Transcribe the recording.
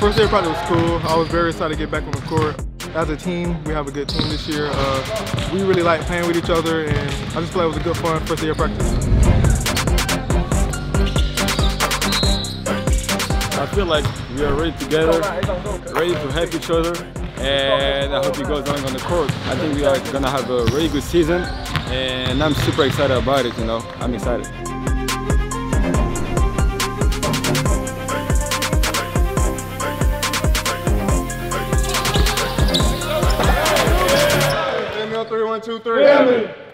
first of practice was cool. I was very excited to get back on the court. As a team, we have a good team this year. Uh, we really like playing with each other, and I just feel like it was a good fun first of practice. I feel like we are ready together, ready to help each other, and I hope it goes on on the court. I think we are gonna have a really good season, and I'm super excited about it. You know, I'm excited. Three, one, two, three.